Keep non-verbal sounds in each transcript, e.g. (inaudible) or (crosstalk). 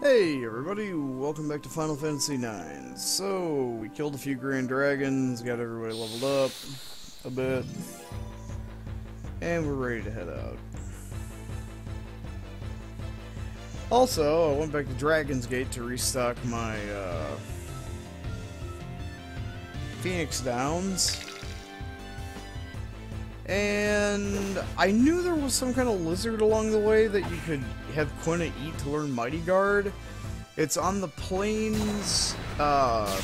Hey everybody, welcome back to Final Fantasy IX. So, we killed a few Grand Dragons, got everybody leveled up a bit, and we're ready to head out. Also, I went back to Dragon's Gate to restock my uh, Phoenix Downs. And I knew there was some kind of lizard along the way that you could have Quina eat to learn Mighty Guard. It's on the plains, uh,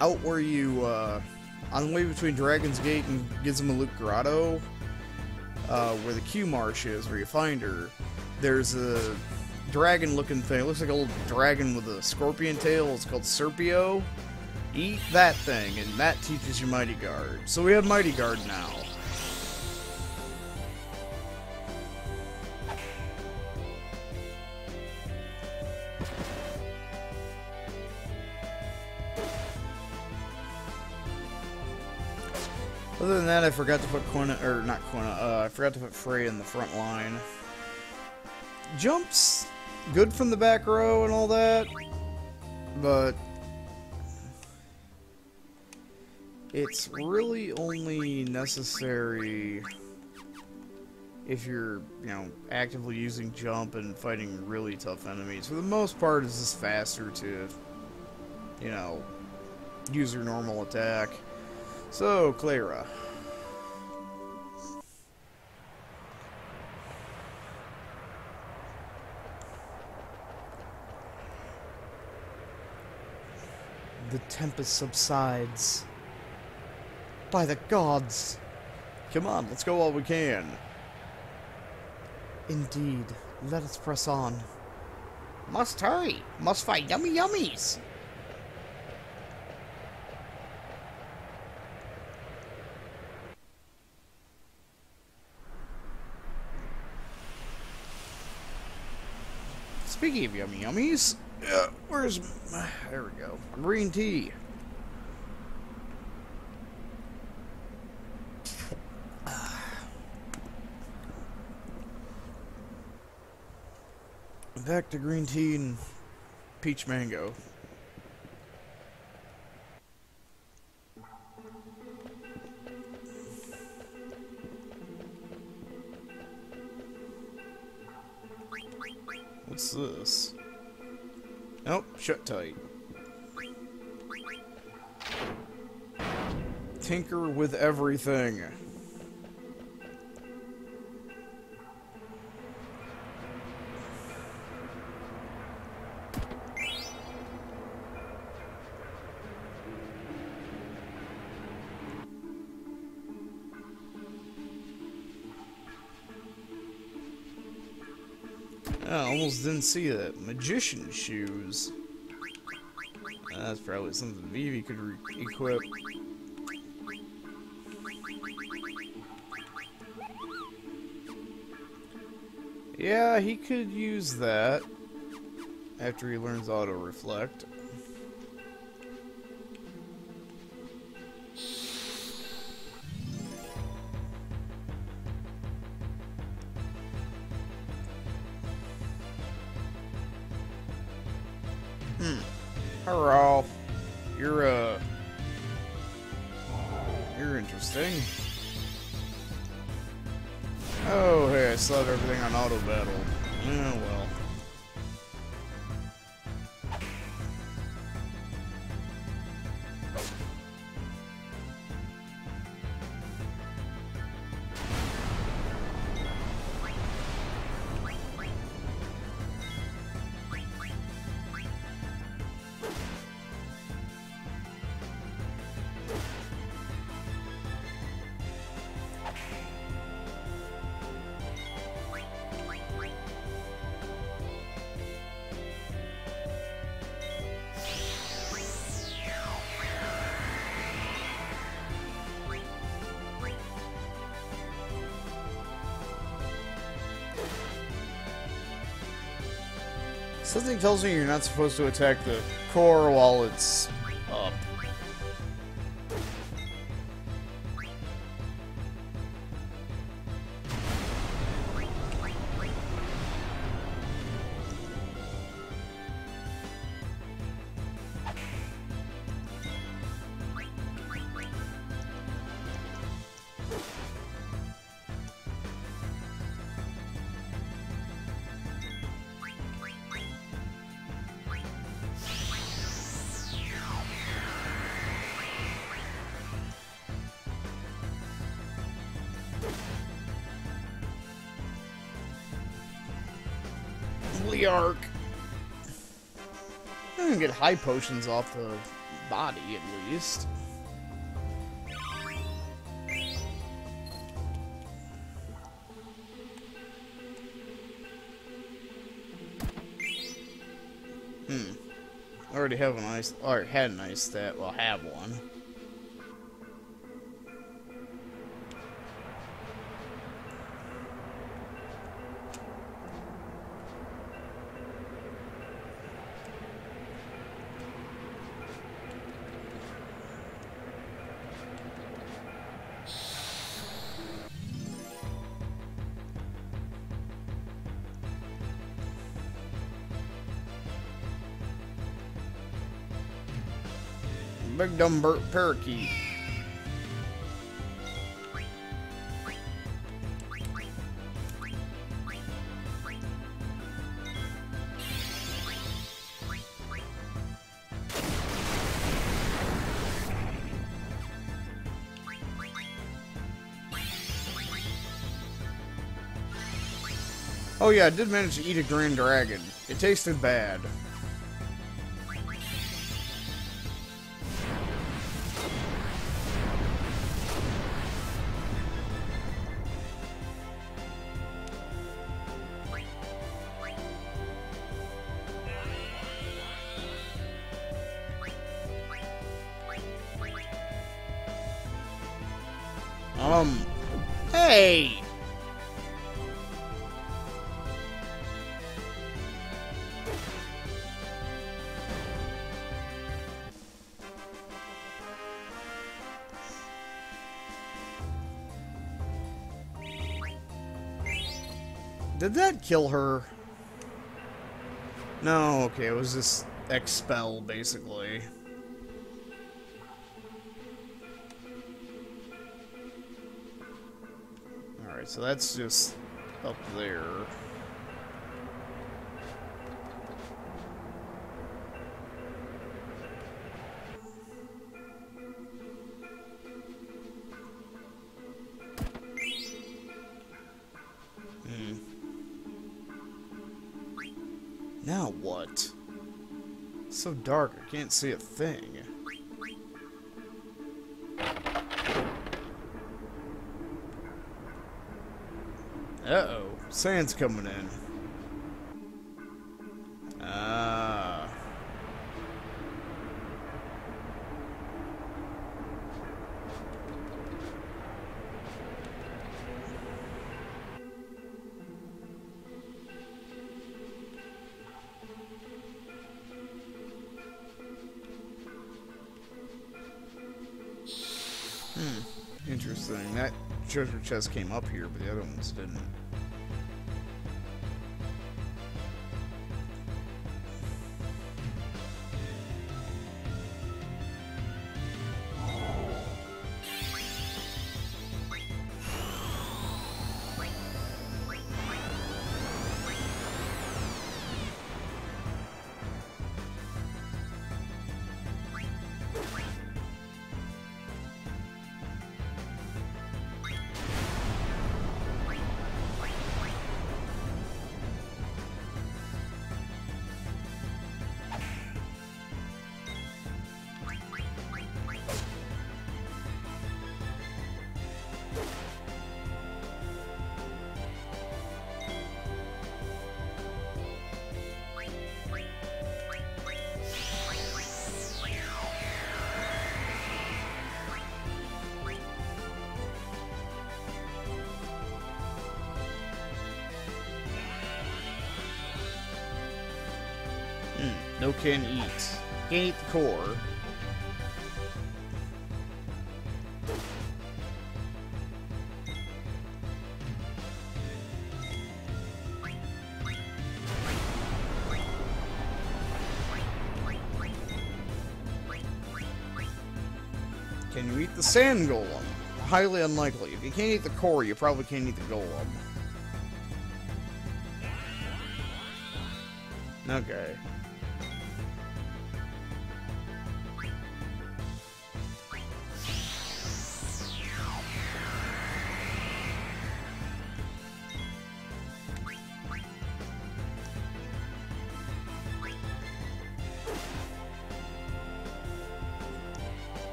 out where you, uh, on the way between Dragon's Gate and Gizamaluke Grotto, uh, where the Qu Marsh is, where you find her. There's a dragon-looking thing. It looks like a little dragon with a scorpion tail. It's called Serpion. Eat that thing, and that teaches you Mighty Guard. So we have Mighty Guard now. Other than that, I forgot to put Quina, or not Quina, uh, I forgot to put Frey in the front line. Jumps, good from the back row and all that, but it's really only necessary if you're, you know, actively using jump and fighting really tough enemies. For the most part, it's just faster to, you know, use your normal attack. So, Cleyra. The tempest subsides. By the gods! Come on, let's go while we can. Indeed. Let us press on. Must hurry. Must fight yummy yummies. Speaking of yummy yummies, uh, where's... There we go. Green tea. Back to green tea and peach mango. What's this? Nope, shut tight. Tinker with everything. Didn't see that. Magician shoes. Uh, that's probably something Vivi could equip. Yeah, he could use that after he learns auto auto battle. Oh, well. Something tells me you're not supposed to attack the core while it's high potions off the body, at least. Hmm. I already have an ice, or had an ice stat. Well, have one. Big dumb bird parakeet. Oh yeah, I did manage to eat a grand dragon. It tasted bad. Did that kill her? No, okay, it was just expel, basically. Alright, so that's just up there. Now what? It's so dark, I can't see a thing. Uh-oh. Sand's coming in. Treasure chest came up here, but the other ones didn't. Can you eat the sand golem? Highly unlikely. If you can't eat the core, you probably can't eat the golem. Okay.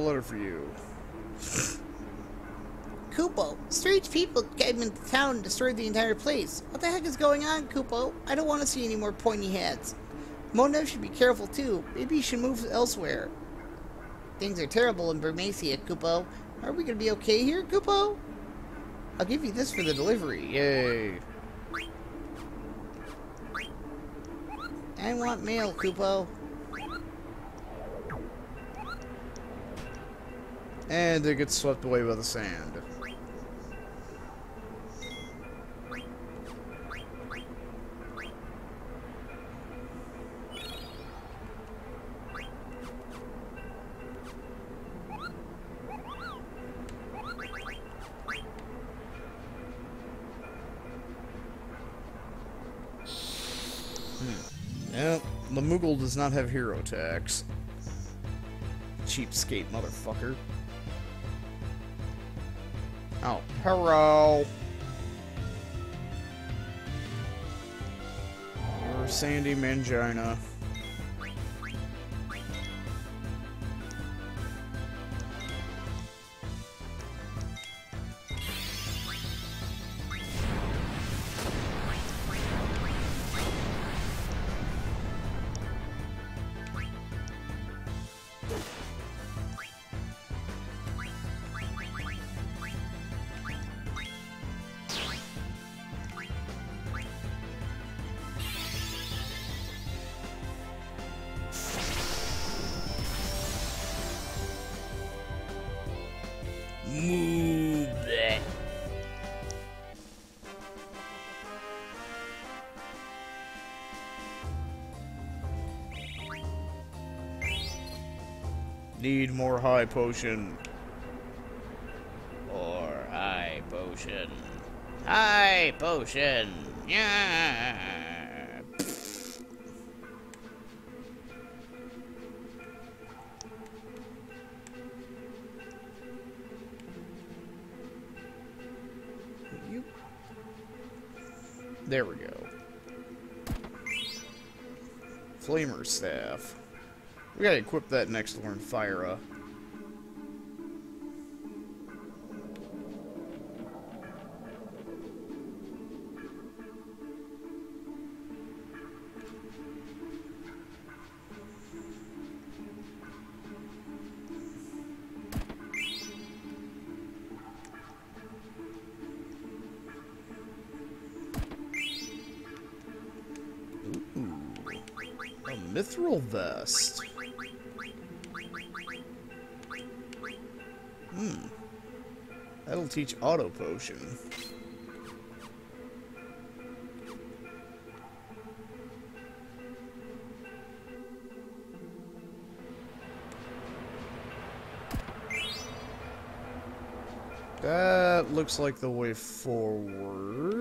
A letter for you. Kupo, strange people came into town and destroyed the entire place. What the heck is going on, Kupo? I don't want to see any more pointy hats. Monev should be careful too. Maybe you should move elsewhere. Things are terrible in Burmecia, Kupo. Are we gonna be okay here, Kupo? I'll give you this for the delivery. Yay. I want mail, Kupo. And it gets swept away by the sand. Hmm. The Moogle does not have hero tax. Cheapskate motherfucker. Oh, hello. Or Sandy Mangina. More high potion. Or high potion. High potion. Yeah. You. There we go. Flamer staff. We gotta equip that next to learn Fira. A mithril vest. Hmm. That'll teach auto potion. That looks like the way forward.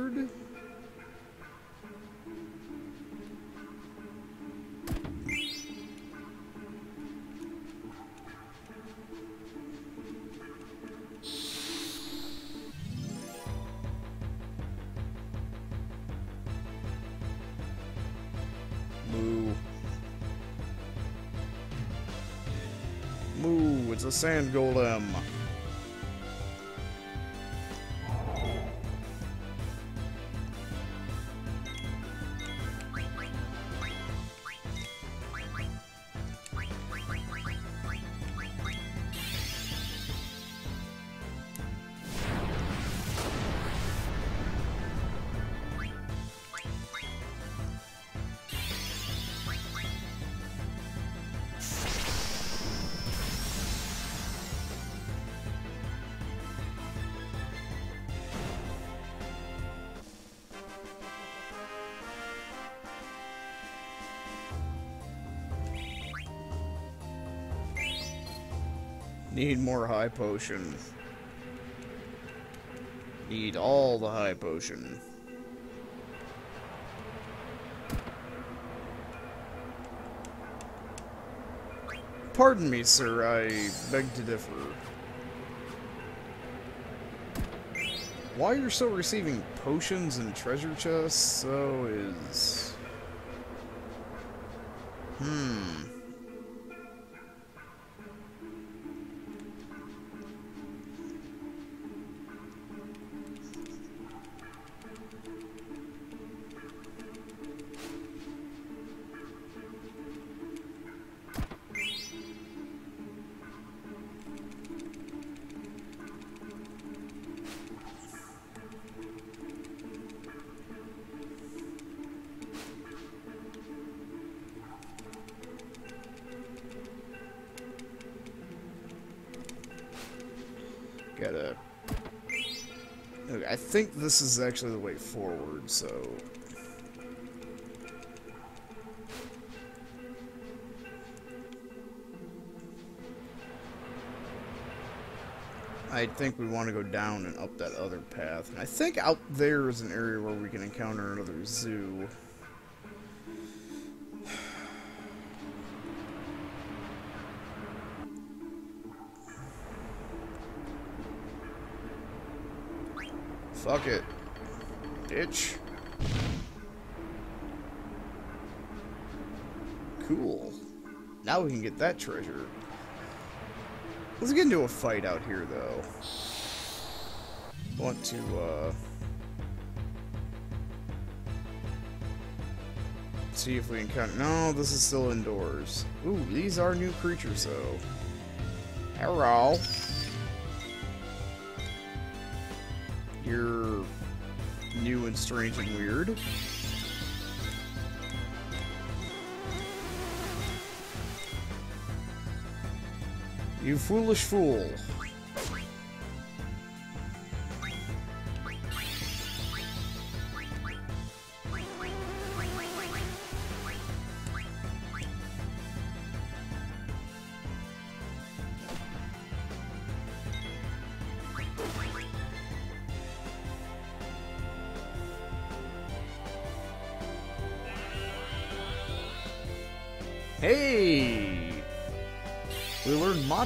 Sand golem. Need more high potion. Need all the high potion. Pardon me, sir. I beg to differ. Why you're still receiving potions and treasure chests, so is... Hmm. This is actually the way forward, so... I think we want to go down and up that other path. And I think out there is an area where we can encounter another Zuu. Fuck it. Bitch. Cool. Now we can get that treasure. Let's get into a fight out here, though. I want to, uh... See if we encounter... No, this is still indoors. Ooh, these are new creatures, though. Hello. You're new and strange and weird. You foolish fool.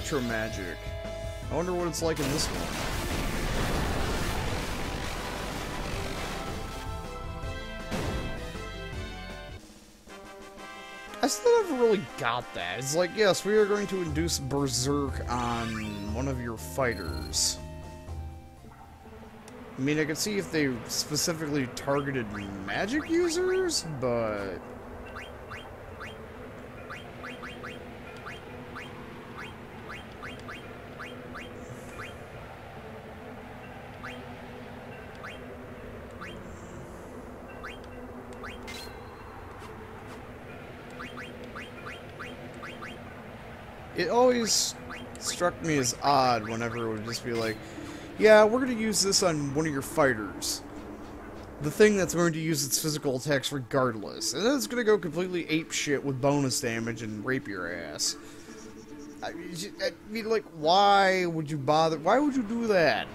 Mantra Magic. I wonder what it's like in this one. I still never really got that. It's like, yes, we are going to induce Berserk on one of your fighters. I mean, I could see if they specifically targeted magic users, but... always struck me as odd whenever it would just be like, yeah, we're going to use this on one of your fighters. The thing that's going to use its physical attacks regardless. And then it's going to go completely ape shit with bonus damage and rape your ass. I mean, like, why would you bother? Why would you do that?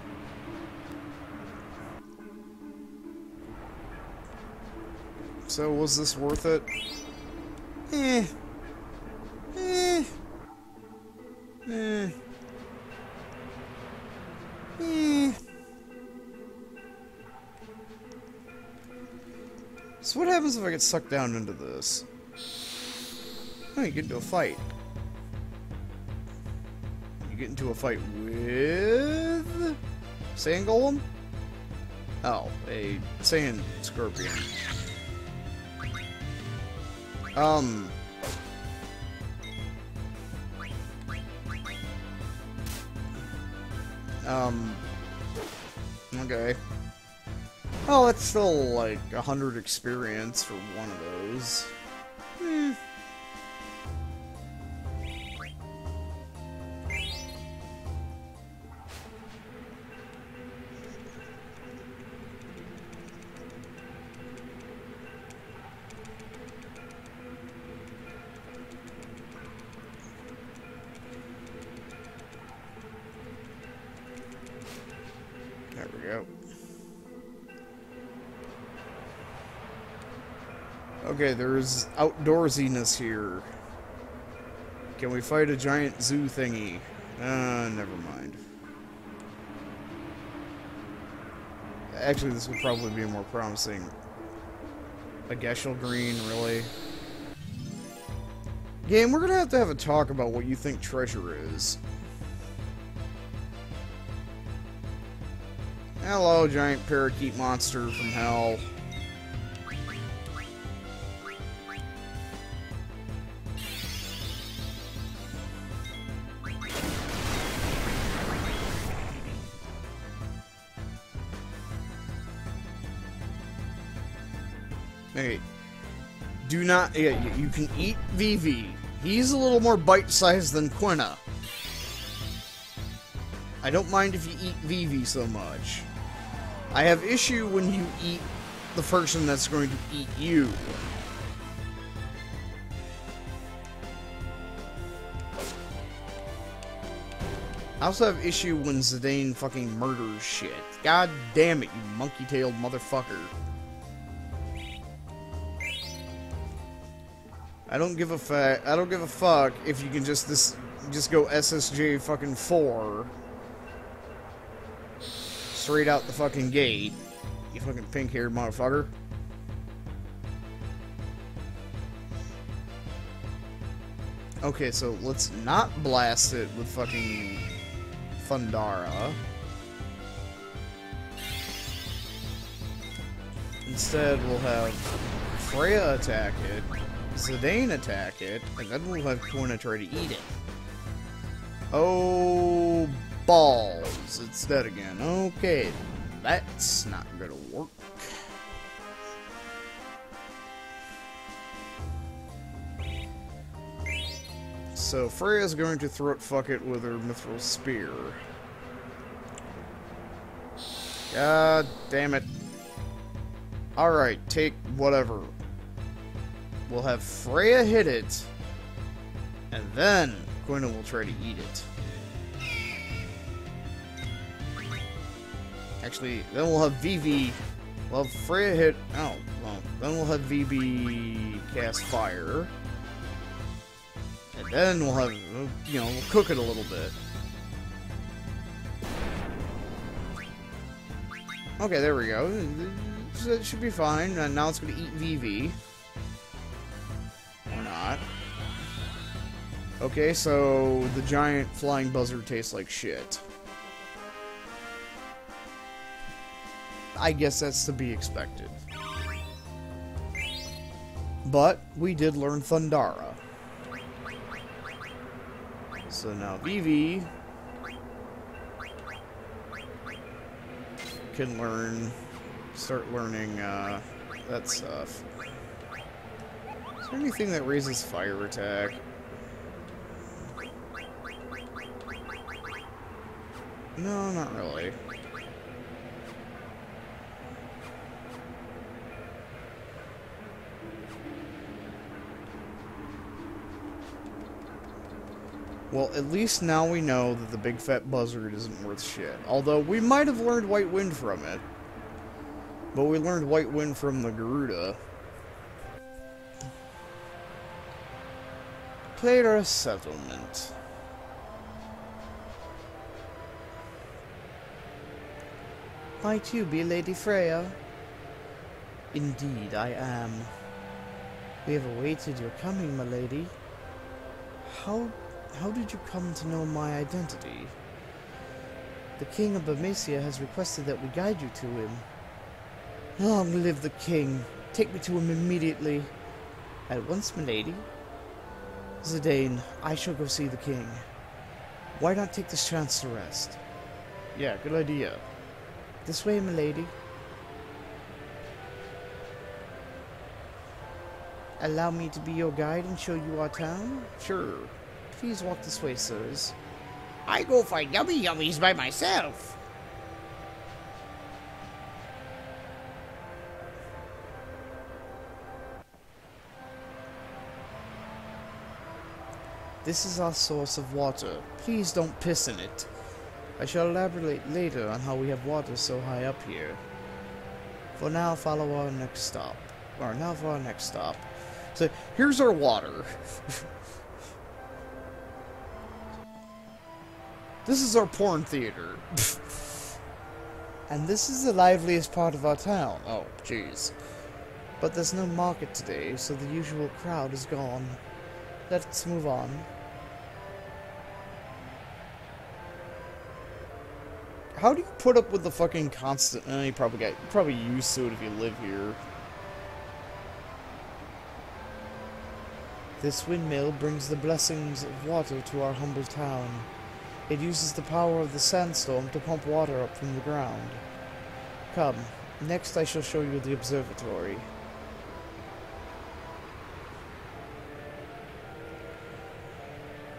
So, was this worth it? Eh. Eh. Eh. So what happens if I get sucked down into this? Oh, you get into a fight. You get into a fight with... Sand Golem? Oh, a Sand Scorpion. Um... Um. Okay. Oh, that's still like a hundred experience for one of those. Outdoorsiness here. Can we fight a giant Zuu thingy? Uh, never mind. Actually, this would probably be more promising. A Gysahl Green, really? Game, we're gonna have to have a talk about what you think treasure is. Hello, giant parakeet monster from hell. Not. Yeah, you- can eat Vivi. He's a little more bite-sized than Quina. I don't mind if you eat Vivi so much. I have issue when you eat the person that's going to eat you. I also have issue when Zidane fucking murders shit. God damn it, you monkey-tailed motherfucker. I don't give a fuck. I don't give a fuck if you can just this just go SSJ fucking four straight out the fucking gate. You fucking pink-haired motherfucker. Okay, so let's not blast it with fucking Thundara. Instead, we'll have Freya attack it, Zidane attack it, and then we'll have Quina try to eat it. Oh, balls. It's dead again. Okay, that's not gonna work. So Freya's going to throat fuck it with her mithril spear. God damn it. Alright, take whatever. We'll have Freya hit it, and then Quina will try to eat it. Actually, then we'll have Vivi. Well, Freya hit. Oh, well, then we'll have Vivi cast fire. And then we'll have, you know, we'll cook it a little bit. Okay, there we go. It should be fine. And now it's going to eat Vivi. Not. Okay, so the giant flying buzzard tastes like shit. I guess that's to be expected. But we did learn Thundara. So now Vivi can learn, start learning uh, that stuff. Is there anything that raises fire attack? No, not really. Well, at least now we know that the big fat buzzard isn't worth shit. Although, we might have learned White Wind from it. But we learned White Wind from the Garuda. Cleyra Settlement. Might you be Lady Freya? Indeed, I am. We have awaited your coming, my lady. How how did you come to know my identity? The king of Burmecia has requested that we guide you to him. Long live the king! Take me to him immediately. At once, milady. Zidane, I shall go see the king. Why not take this chance to rest? Yeah, good idea. This way, milady. Allow me to be your guide and show you our town? Sure. Please walk this way, sirs. I go find yummy yummies by myself. This is our source of water. Please don't piss in it. I shall elaborate later on how we have water so high up here. For now, follow our next stop. Or now for our next stop. So, here's our water. (laughs) This is our porn theater. (laughs) and this is the liveliest part of our town. Oh, jeez. But there's no market today, so the usual crowd is gone. Let's move on. How do you put up with the fucking constant... Eh, you probably got... You're probably used to it if you live here. This windmill brings the blessings of water to our humble town. It uses the power of the sandstorm to pump water up from the ground. Come, next I shall show you the observatory.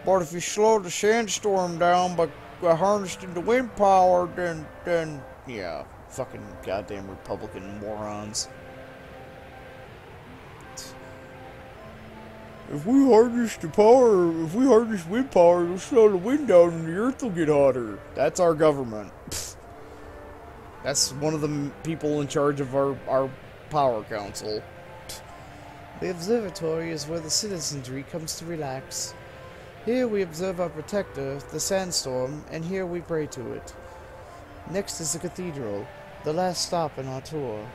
But if you slow the sandstorm down by uh, Uh, harnessed into wind power, then, then, yeah, fucking goddamn Republican morons. If we harness the power, if we harness wind power, it'll slow the wind down and the earth will get hotter. That's our government. That's one of the people in charge of our, our power council. The observatory is where the citizenry comes to relax. Here we observe our protector, the sandstorm, and here we pray to it. Next is the cathedral, the last stop in our tour.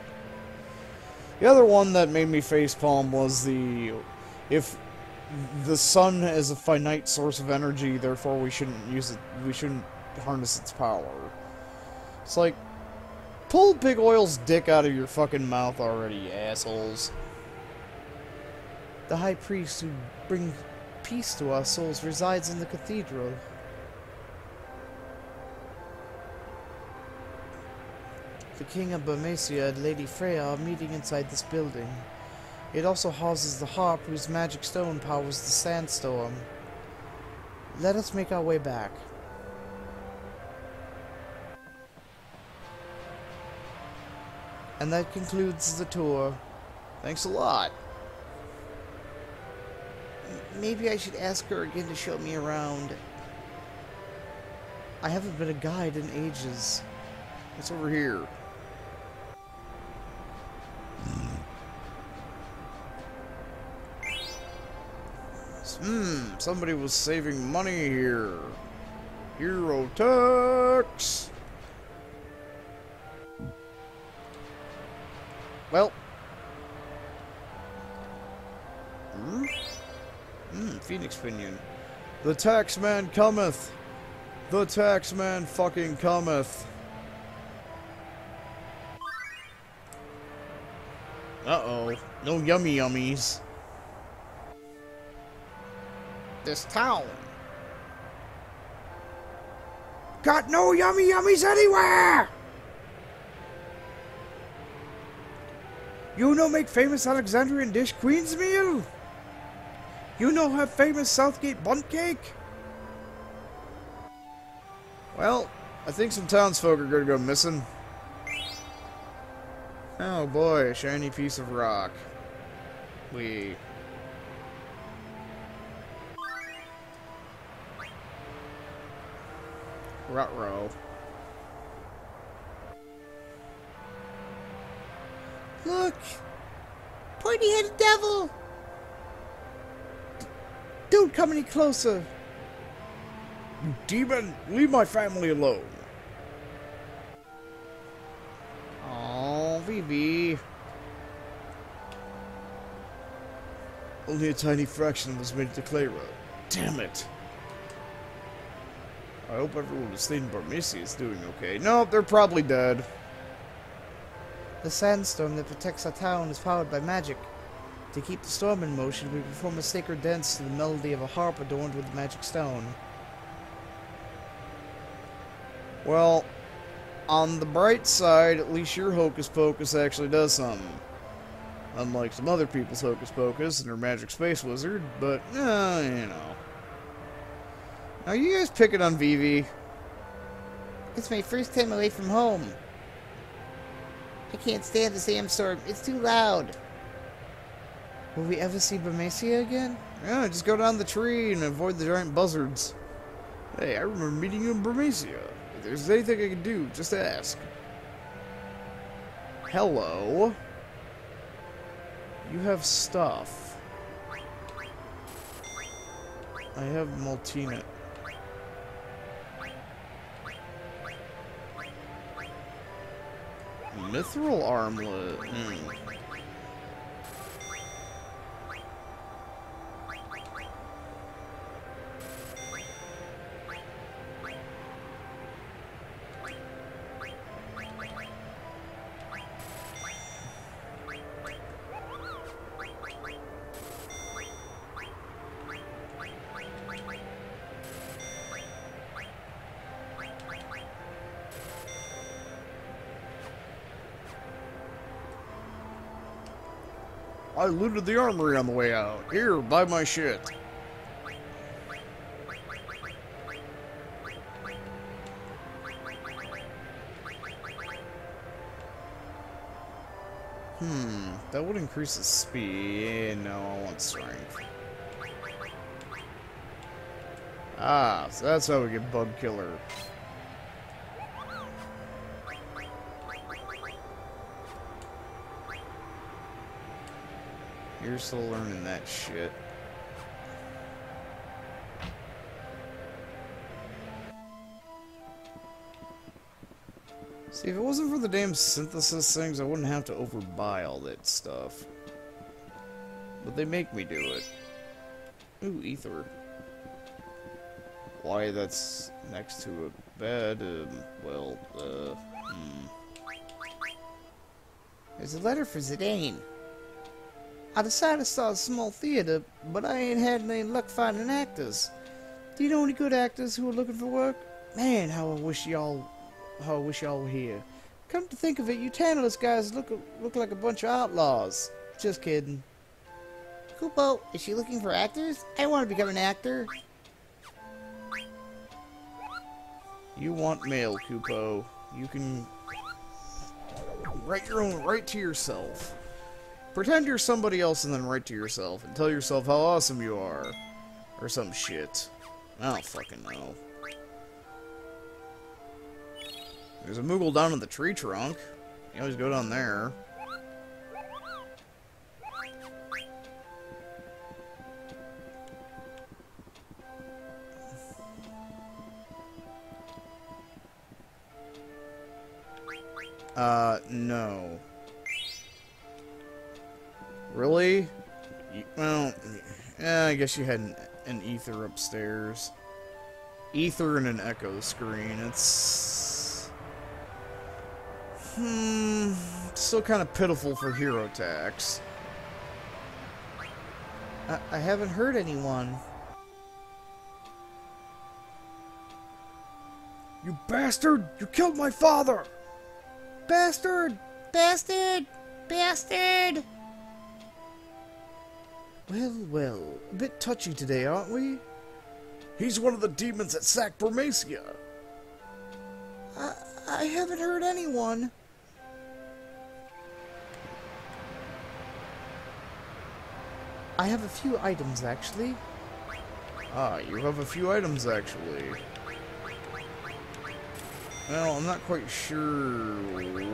The other one that made me facepalm was the if the sun is a finite source of energy, therefore we shouldn't use it. We shouldn't harness its power. It's like pull Big Oil's dick out of your fucking mouth already, assholes. The high priest who brings peace to our souls resides in the cathedral. The king of Burmecia and Lady Freya are meeting inside this building. It also houses the harp whose magic stone powers the sandstorm. Let us make our way back. And that concludes the tour. Thanks a lot. Maybe I should ask her again to show me around. I haven't been a guide in ages. What's over here? Hmm, somebody was saving money here. Hero tax. Well. Phoenix Pinion. The tax man cometh. The tax man fucking cometh. Uh-oh. No yummy yummies. This town. Got no yummy yummies anywhere! You know make famous Alexandrian dish Queen's meal? You know have famous Southgate bundt cake? Well, I think some townsfolk are gonna go missing. Oh boy, a shiny piece of rock. We. Rutro. Look! Pointy headed devil! Don't come any closer! You demon, leave my family alone. Oh, Vivi. Only a tiny fraction was made to Cleyra. Damn it. I hope everyone who stayed in Burmecia is doing okay. No, they're probably dead. The sandstorm that protects our town is powered by magic. To keep the storm in motion, we perform a sacred dance to the melody of a harp adorned with the magic stone. Well, on the bright side, at least your Hocus Pocus actually does something. Unlike some other people's Hocus Pocus and their Magic Space Wizard, but, uh, you know. Now, you guys picking on Vivi? It's my first time away from home. I can't stand the sandstorm. It's too loud. Will we ever see Burmecia again? Yeah, just go down the tree and avoid the giant buzzards. Hey, I remember meeting you in Burmecia. If there's anything I can do, just ask. Hello. You have stuff. I have Multina. Mithril armlet. Hmm. I looted the armory on the way out. Here, buy my shit. Hmm, that would increase his speed. No, I want strength. Ah, so that's how we get Bug Killer. You're still learning that shit. See, if it wasn't for the damn synthesis things, I wouldn't have to overbuy all that stuff. But they make me do it. Ooh, ether. Why that's next to a bed, um, well, uh, hmm. There's a letter for Zidane. I decided to start a small theater, but I ain't had any luck finding actors. Do you know any good actors who are looking for work? Man, how I wish y'all, how I wish y'all were here. Come to think of it, you Tantalus guys look look like a bunch of outlaws. Just kidding. Kupo, is she looking for actors? I want to become an actor. You want mail, Kupo. You can write your own, write to yourself. Pretend you're somebody else and then write to yourself and tell yourself how awesome you are. Or some shit. I don't fucking know. There's a Moogle down in the tree trunk. You always go down there. Uh, no. Really? Well, I guess you had an, an ether upstairs. Ether and an echo screen. It's... Hmm... Still kind of pitiful for hero tax. I, I haven't heard anyone. You bastard! You killed my father! Bastard! Bastard! Bastard! Well, well, a bit touchy today, aren't we? He's one of the demons at Sac Burmecia. I, I haven't heard anyone. I have a few items, actually. Ah, you have a few items, actually. Well, I'm not quite sure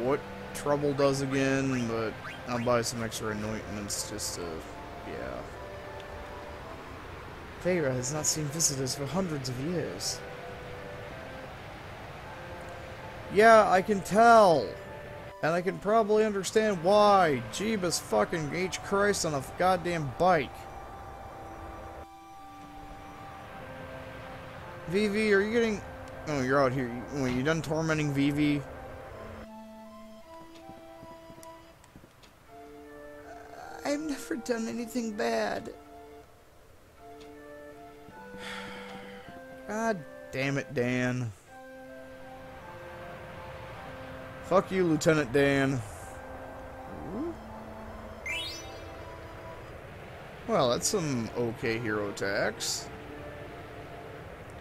what trouble does again, but I'll buy some extra Annoyntments just to, yeah. Cleyra has not seen visitors for hundreds of years. Yeah, I can tell. And I can probably understand why. Jeebus fucking H. Christ on a goddamn bike. Vivi, are you getting... Oh, you're out here. Wait, you done tormenting Vivi? I've never done anything bad. God damn it, Dan. Fuck you, Lieutenant Dan. Well, that's some okay hero attacks.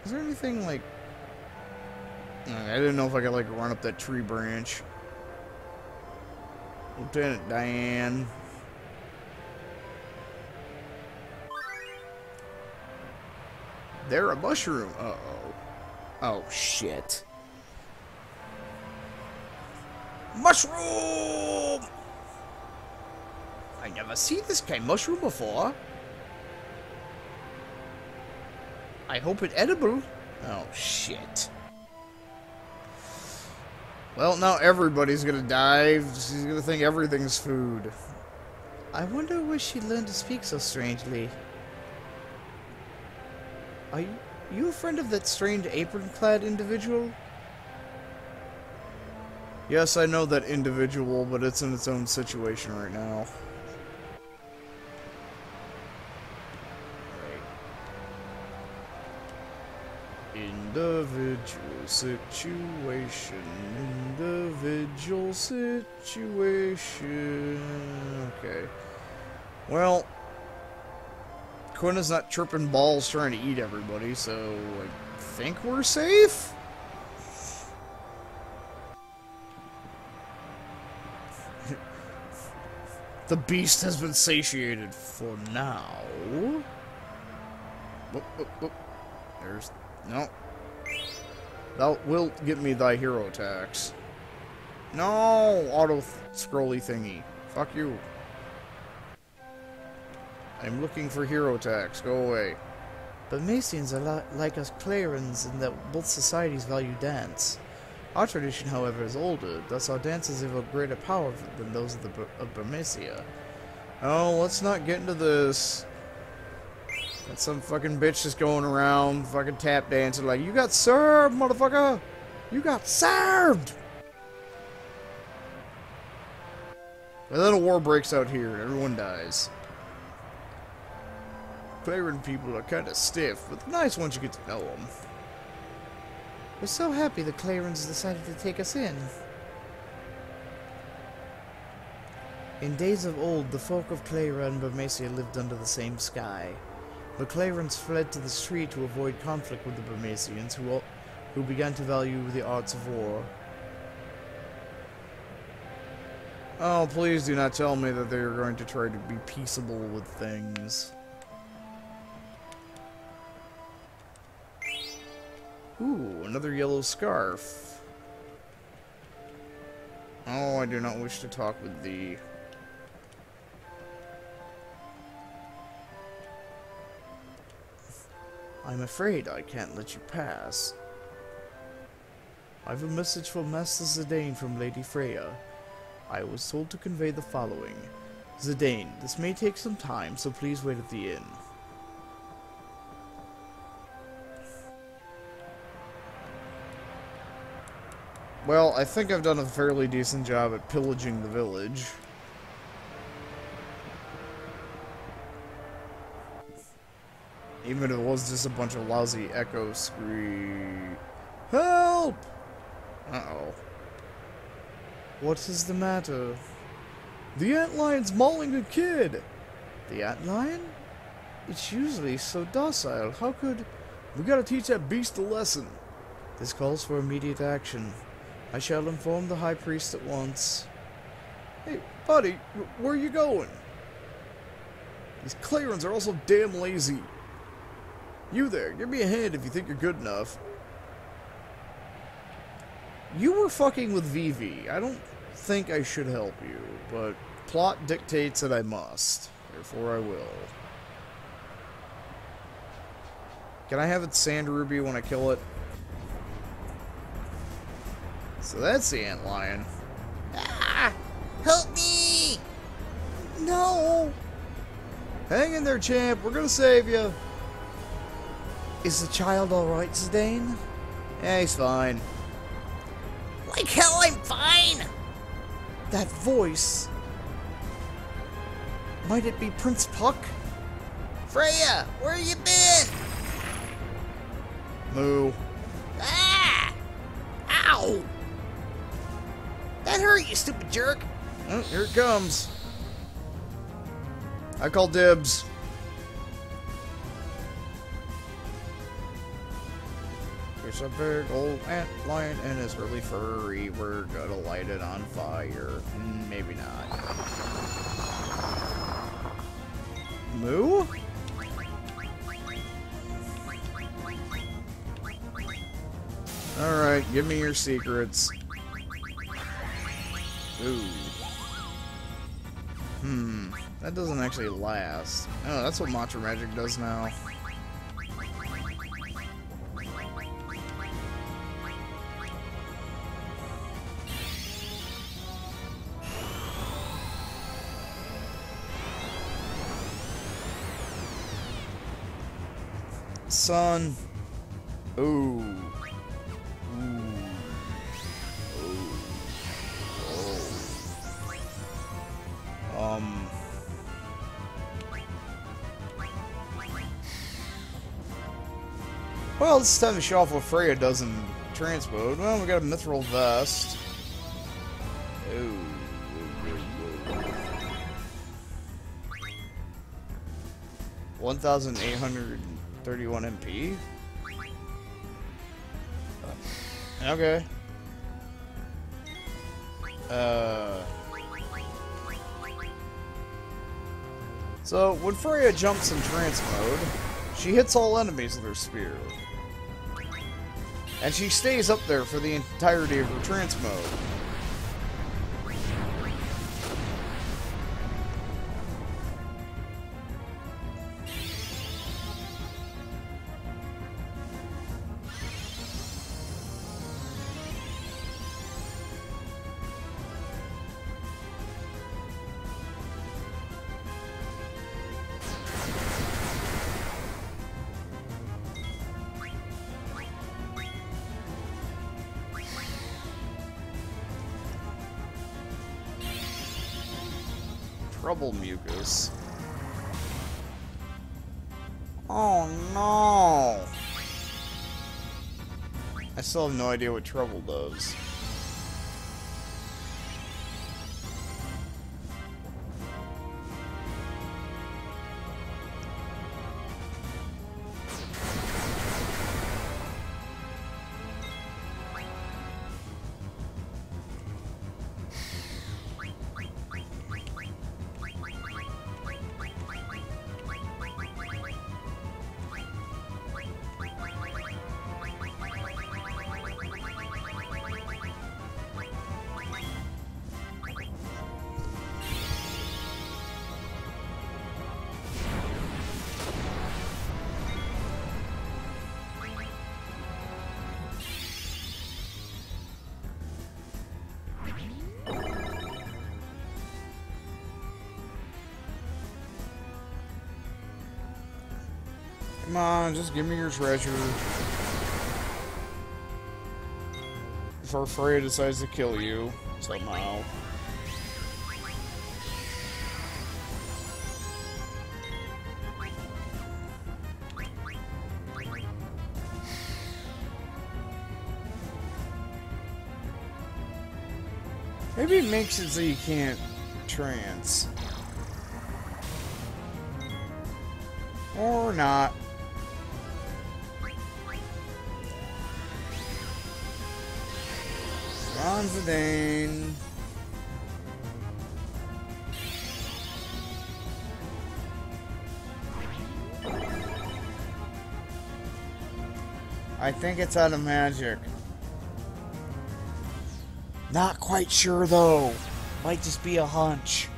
Is there anything like... I didn't know if I could like run up that tree branch. Lieutenant Dan. They're a mushroom. Uh-oh. Oh, shit. Mushroom! I never seen this kind of mushroom before. I hope it edible. Oh, shit. Well, now everybody's gonna die. She's gonna think everything's food. I wonder where she learned to speak so strangely. Are you, you a friend of that strange apron-clad individual? Yes, I know that individual, but it's in its own situation right now. Individual situation. Individual situation. Okay. Well, Quina is not tripping balls trying to eat everybody, so I think we're safe? (laughs) The beast has been satiated for now. Whoop, whoop, whoop. There's... No. Thou wilt give me thy hero attacks. No! Auto scrolly thingy. Fuck you. I'm looking for hero attacks. Go away. Burmecians are like us Cleyrans in that both societies value dance. Our tradition, however, is older, thus our dances evoke greater power than those of, the, of Burmecia. Oh, let's not get into this. Got some fucking bitch just going around fucking tap dancing like, you got served, motherfucker! You got served! And then a war breaks out here and everyone dies. Cleyran people are kind of stiff, but nice once you get to know them. We're so happy the Cleyrans decided to take us in. In days of old, the folk of Cleyra and Burmecia lived under the same sky. The Cleyrans fled to the street to avoid conflict with the Burmecians, who, who began to value the arts of war. Oh, please do not tell me that they are going to try to be peaceable with things. Ooh, another yellow scarf. Oh, I do not wish to talk with thee. I'm afraid I can't let you pass. I've a message for Master Zidane from Lady Freya. I was told to convey the following. Zidane, this may take some time, so please wait at the inn. Well, I think I've done a fairly decent job at pillaging the village. Even if it was just a bunch of lousy echo screen. Help! Uh-oh. What is the matter? The antlion's mauling a kid! The antlion? It's usually so docile. How could... We gotta teach that beast a lesson. This calls for immediate action. I shall inform the High Priest at once. Hey, buddy, where are you going? These Cleyrans are also damn lazy. You there, give me a hand if you think you're good enough. You were fucking with Vivi. I don't think I should help you, but plot dictates that I must. Therefore I will. Can I have it sand ruby when I kill it? So that's the ant lion. Ah! Help me! No! Hang in there, champ. We're gonna save you. Is the child alright, Zidane? Yeah, he's fine. Like hell, I'm fine! That voice. Might it be Prince Puck? Freya, where you been? Moo. Ah! Ow! That hurt, you stupid jerk! Oh, here it comes. I call dibs. There's a big old ant lion and it's really furry. We're gonna light it on fire. Mm, maybe not. Moo? Alright, give me your secrets. Ooh. Hmm. That doesn't actually last. Oh, that's what Matcha Magic does now. Son. Ooh. This time to show off what Freya does in Transport. Well, we got a mithril vest. Ooh. 1,831 MP? Okay. Uh. So, when Freya jumps in trance mode, she hits all enemies with her spear. And she stays up there for the entirety of her trance mode. Trouble mucus. Oh no! I still have no idea what trouble does. Just give me your treasure. Before Freya decides to kill you, somehow. Maybe it makes it so you can't trance. Or not. I think it's out of magic. Not quite sure though. Might just be a hunch.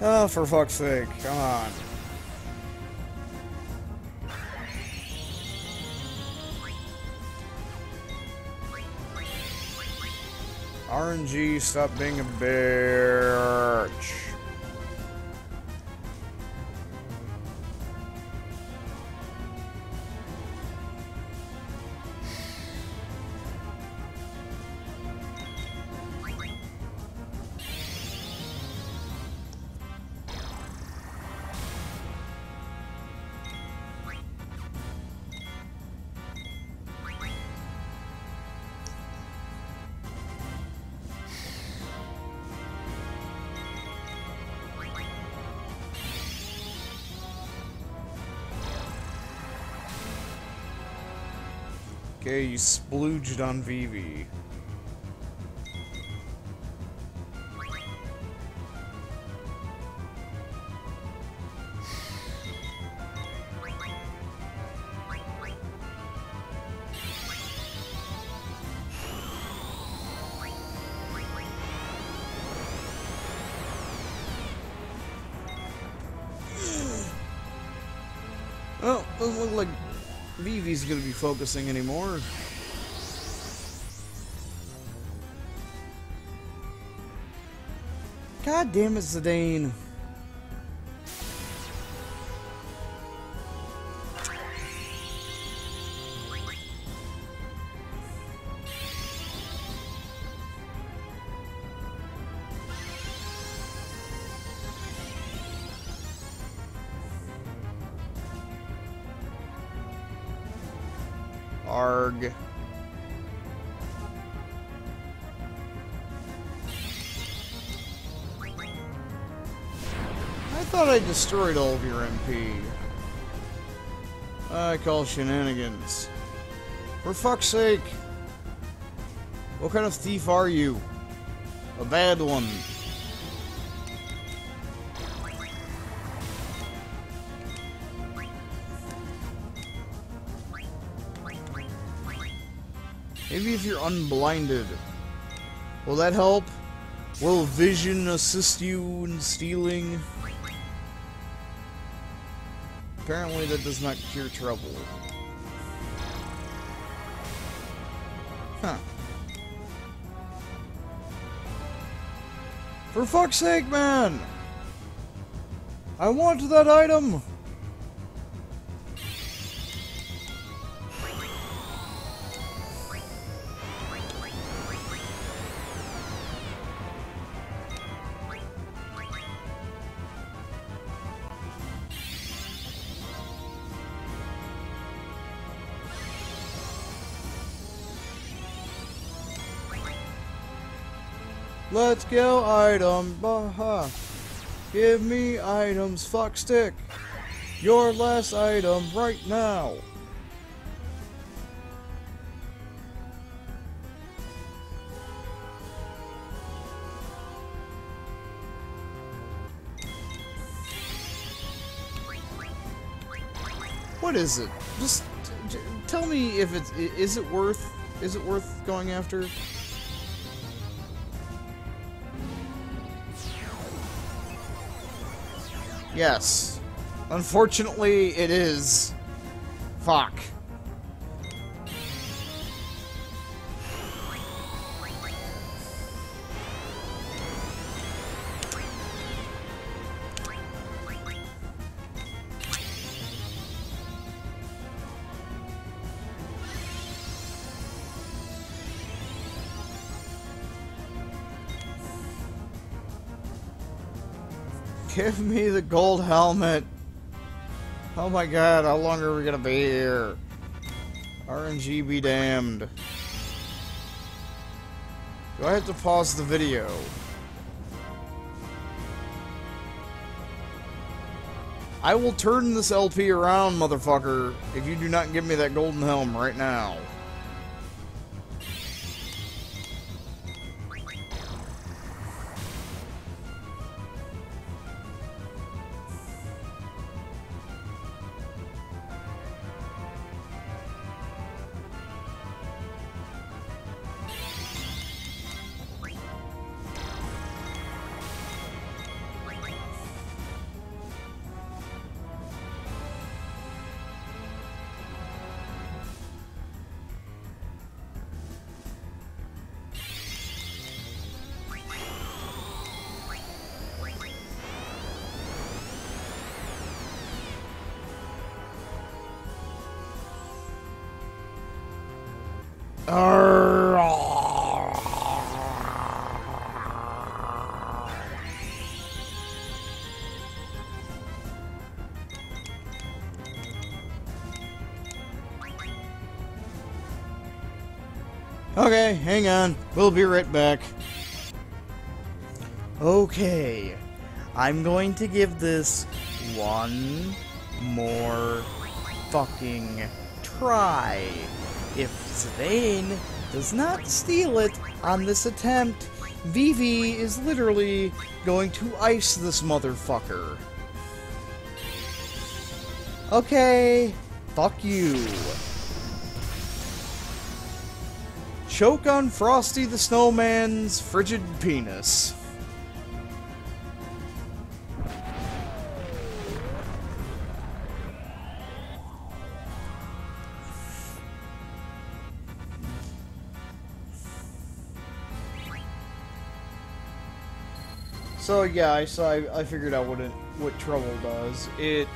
Oh, for fuck's sake, come on. RNG, stop being a bitch. Okay, you splooged on Vivi. Focusing anymore. God damn it, Zidane. Thought I destroyed all of your MP. I call shenanigans. For fuck's sake! What kind of thief are you? A bad one. Maybe if you're unblinded. Will that help? Will vision assist you in stealing? Apparently that does not cure trouble. Huh. For fuck's sake, man! I want that item! Let's go item, baha. Give me items, fuck stick. Your last item right now. What is it? Just tell me if it's is it worth is it worth going after? Yes. Unfortunately, it is. Fuck. Give me the gold helmet. Oh my god, how long are we gonna be here? RNG be damned. Do I have to pause the video? I will turn this LP around, motherfucker, if you do not give me that golden helm right now. Okay, hang on. We'll be right back. Okay, I'm going to give this one more fucking try. If Zidane does not steal it on this attempt, Vivi is literally going to ice this motherfucker. Okay, fuck you. Choke on Frosty the Snowman's frigid penis. So yeah, I so I, I figured out what it, what trouble does. It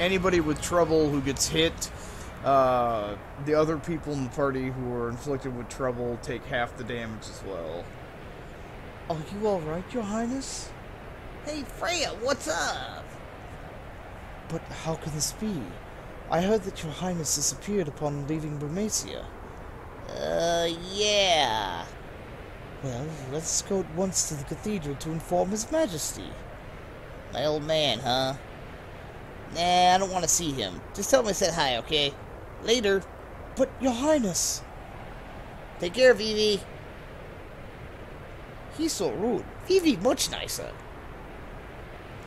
anybody with trouble who gets hit uh, the other people in the party who are inflicted with trouble take half the damage as well. Are you all right, Your Highness? Hey, Freya, what's up? But how can this be? I heard that Your Highness disappeared upon leaving Burmecia. Uh, yeah. Well, let's go at once to the cathedral to inform His Majesty. My old man, huh? Nah, I don't want to see him. Just tell him I said hi, okay? Later. But, Your Highness... Take care, Vivi. He's so rude. Vivi, much nicer.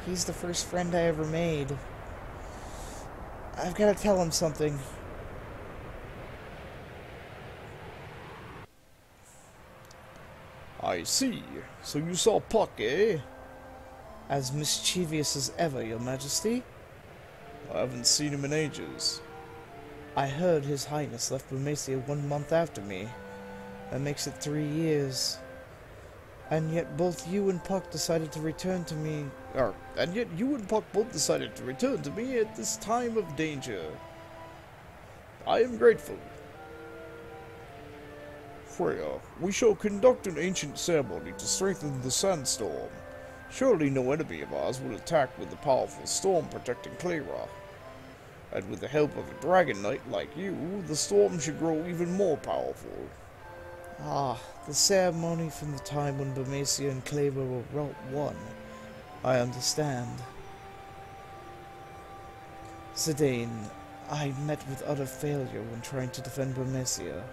He's the first friend I ever made. I've got to tell him something. I see. So you saw Puck, eh? As mischievous as ever, Your Majesty. I haven't seen him in ages. I heard His Highness left Burmecia one month after me. That makes it three years. And yet both you and Puck decided to return to me... Or, and yet you and Puck both decided to return to me at this time of danger. I am grateful. Freya, we shall conduct an ancient ceremony to strengthen the sandstorm. Surely no enemy of ours will attack with the powerful storm protecting Cleyra. And with the help of a dragon knight like you, the storm should grow even more powerful. Ah, the ceremony from the time when Burmecia and Cleyra were one. I understand. Zidane, I met with utter failure when trying to defend Burmecia,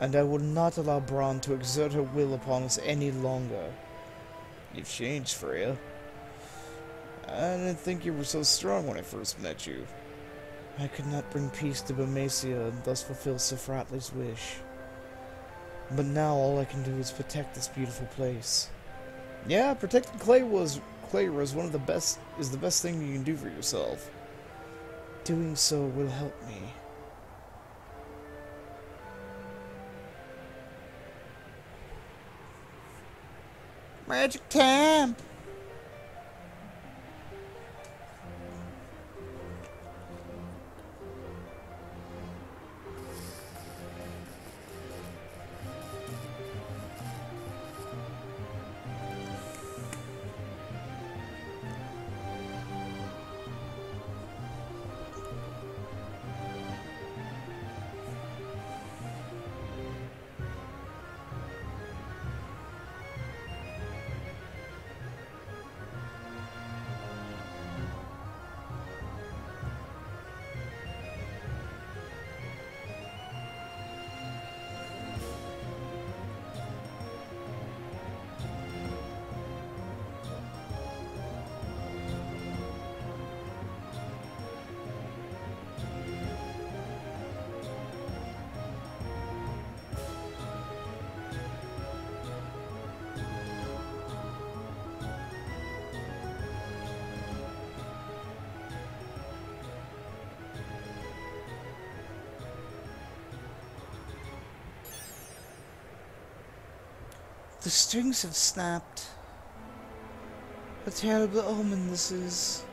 and I will not allow Brahne to exert her will upon us any longer. You've changed, Freya. I didn't think you were so strong when I first met you. I could not bring peace to Burmecia and thus fulfill Sir Fratley's wish. But now all I can do is protect this beautiful place. Yeah, protecting Clay was Cleyra is one of the best is the best thing you can do for yourself. Doing so will help me. Magic time. The strings have snapped. A terrible omen this is.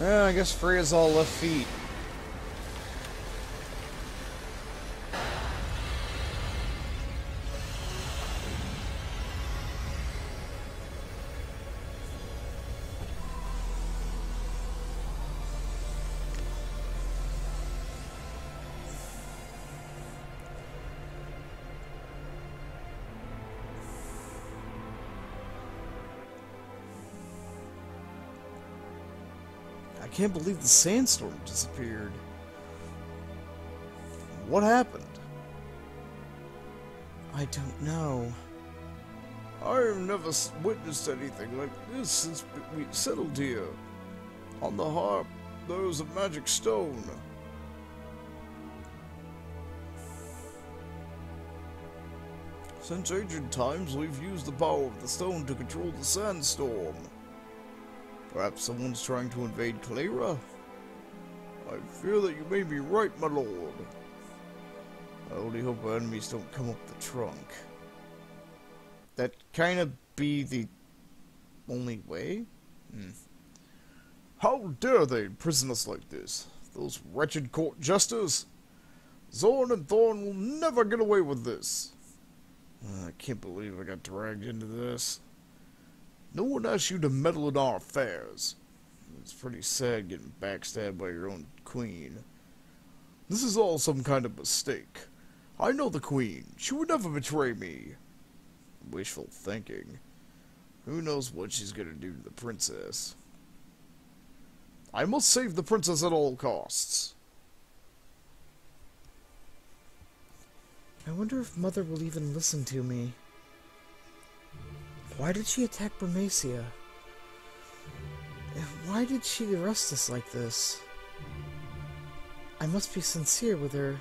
Yeah, I guess Freya's all left feet. Can't believe the sandstorm disappeared. What happened? I don't know. I have never witnessed anything like this since we settled here. On the harp, there is a magic stone. Since ancient times, we've used the power of the stone to control the sandstorm. Perhaps someone's trying to invade Cleyra? I fear that you may be right, my lord. I only hope our enemies don't come up the trunk. That kind of be the only way? Hmm. How dare they imprison us like this? Those wretched court jesters! Zorn and Thorn will never get away with this. Uh, I can't believe I got dragged into this. No one asked you to meddle in our affairs. It's pretty sad getting backstabbed by your own queen. This is all some kind of mistake. I know the queen. She would never betray me. Wishful thinking. Who knows what she's gonna do to the princess? I must save the princess at all costs. I wonder if Mother will even listen to me. Why did she attack Burmecia? Why did she arrest us like this? I must be sincere with her.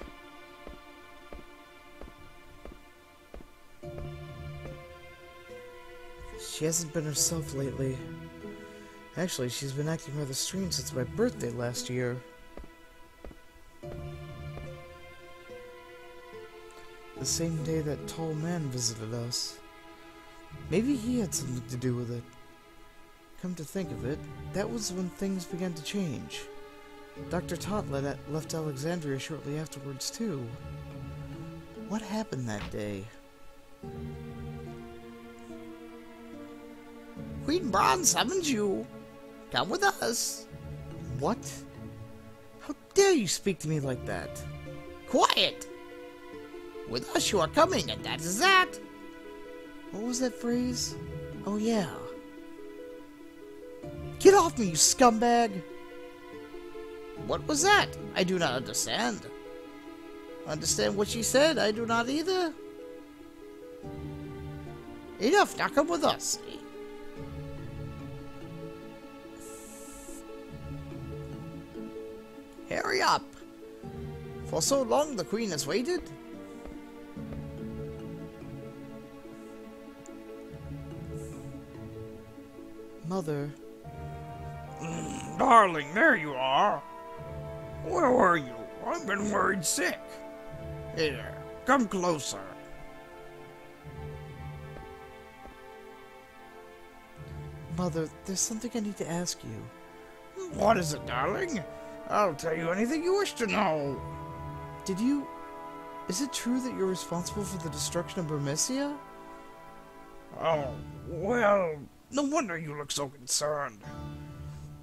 She hasn't been herself lately. Actually, she's been acting rather strange since my birthday last year. The same day that tall man visited us. Maybe he had something to do with it. Come to think of it, that was when things began to change. Dr. Tot left Alexandria shortly afterwards, too. What happened that day? Queen Brahne summons you. Come with us. What? How dare you speak to me like that? Quiet! With us you are coming, and that is that. What was that phrase? Oh, yeah. Get off me, you scumbag! What was that? I do not understand. Understand what she said? I do not either. Enough, now come with us. Hurry up! For so long the queen has waited. Mother. Mm, darling, there you are. Where were you? I've been worried sick. Here, come closer. Mother, there's something I need to ask you. What is it, darling? I'll tell you anything you wish to know. Did you... Is it true that you're responsible for the destruction of Burmecia? Oh, well, no wonder you look so concerned.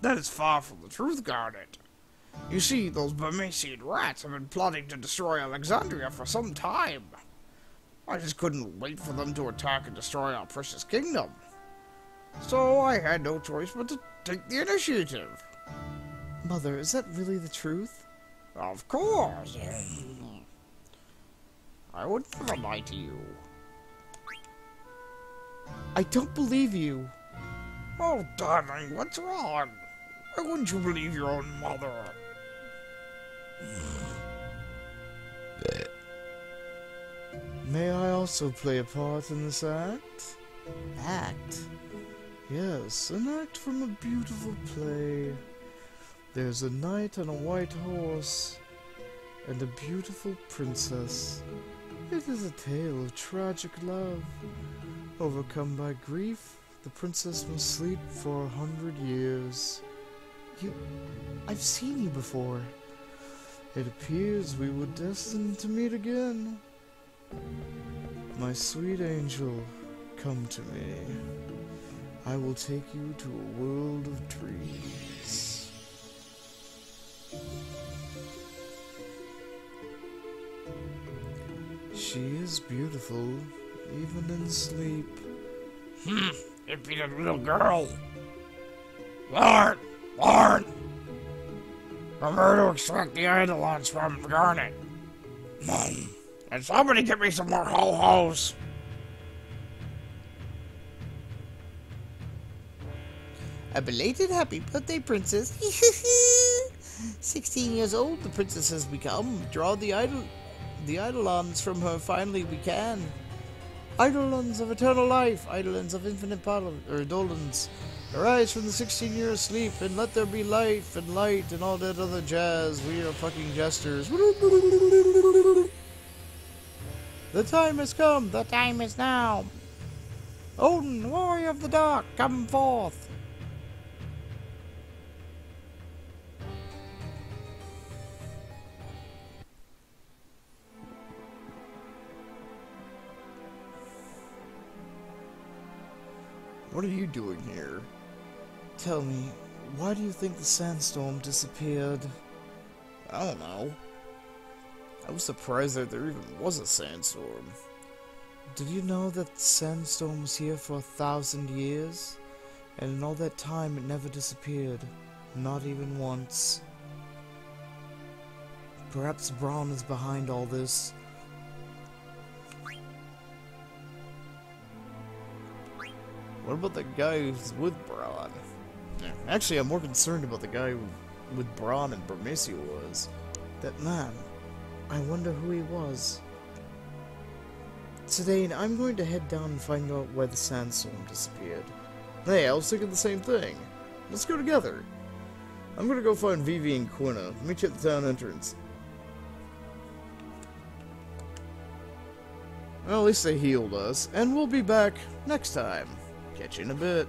That is far from the truth, Garnet. You see, those Burmecian rats have been plotting to destroy Alexandria for some time. I just couldn't wait for them to attack and destroy our precious kingdom. So I had no choice but to take the initiative. Mother, is that really the truth? Of course. I would never lie to you. I don't believe you. Oh, darling, what's wrong? Why wouldn't you believe your own mother? May I also play a part in this act? Act? Yes, an act from a beautiful play. There's a knight on a white horse and a beautiful princess. It is a tale of tragic love. Overcome by grief, the princess will sleep for a hundred years. You... I've seen you before. It appears we were destined to meet again. My sweet angel, come to me. I will take you to a world of dreams. She is beautiful, even in sleep. Hmm. Hmm, it be the little girl. Lord, Lord! Remember to extract the eidolons from Garnet. Mom, and somebody get me some more ho-hos. A belated happy birthday, princess. (laughs) 16 years old the princess has become. Draw the idol the eidolons from her finally we can. Eidolons of eternal life, eidolons of infinite power, or eidolons. Arise from the 16 year sleep and let there be life and light and all that other jazz. We are fucking jesters. The time has come. The time is now. Odin, warrior of the dark, come forth. What are you doing here? Tell me, why do you think the sandstorm disappeared? I don't know. I was surprised that there even was a sandstorm. Did you know that the sandstorm was here for a thousand years? And in all that time it never disappeared. Not even once. Perhaps Brahne is behind all this. What about the guy who's with Brahne? Actually, I'm more concerned about the guy who, with Brahne and Burmecia was. That man. I wonder who he was. Today, I'm going to head down and find out where the sandstorm disappeared. Hey, I was thinking the same thing. Let's go together. I'm gonna go find Vivi and Quina. Meet you at the town entrance. Well, at least they healed us, and we'll be back next time. Catch you in a bit.